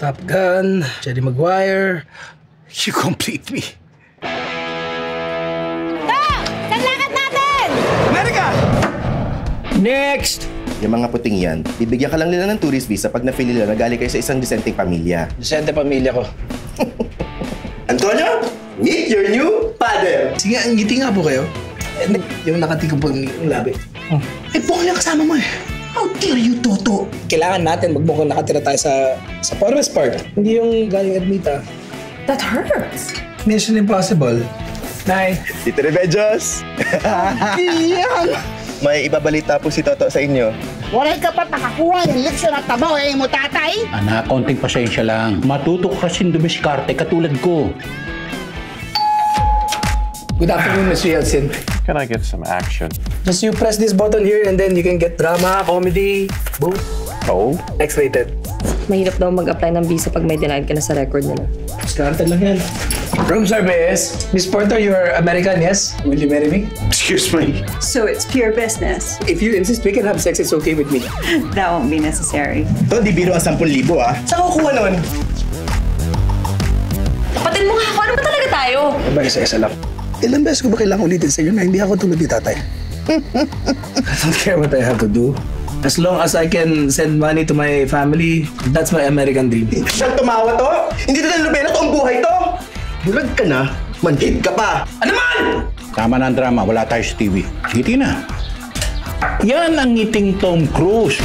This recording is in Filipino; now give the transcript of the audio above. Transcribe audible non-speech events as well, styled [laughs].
Top Gun, Jerry Maguire. You complete me. Saan lakad natin? America! Next! Yung mga puting yan, bibigyan ka lang nila ng tourist visa pag na-feel nila na galing kayo sa isang disenteng pamilya. Decente pamilya ko. [laughs] Antonio, meet your new father! Sige, ang ngiti nga po kayo. Eh, yung nakatikom po yung labi. Eh, po yung kasama mo eh. How dare you, Toto? Kailangan natin magmukhang nakatira tayo sa sa Forest Park. Hindi yung galing Admita. That hurts. Mission Impossible. Nay. Tito Rebellos! Iyan! [laughs] May ibabalita po si Toto sa inyo. Walay ka pa nakakuha ng leksyon at tabaw eh mo tatay. Anak, konting pasensya lang. Matuto ka kasing dumiskarte katulad ko. Good afternoon, Mr. Yeltsin. Can I get some action? Just you press this button here and then you can get drama, comedy, both. Oh? X-rated. Mahirap daw mag-apply ng visa pag may denied ka na sa record nila. Discarded lang yan. Room service. Miss Porter, you're American, yes? Will you marry me? Excuse me. So it's pure business. If you insist we can have sex, it's okay with me. [laughs] That won't be necessary. To, di biro ang 10,000 ah. Saan ko kuha nun? Kapatid mo nga ako, ano ba talaga tayo? Diba isa-isa lang? Ilang beses ko ba kailangan ulitin sa iyo na hindi ako tulad ni tatay? I don't care what I have to do. As long as I can send money to my family, that's my American dream. Siyang tumawa to? Hindi to ng lubena to ang buhay to! Bulag ka na, manhid ka pa! Ano man? Tama na ang drama, wala tayo sa TV. Ngiti na. Yan ang ngiting Tom Cruise.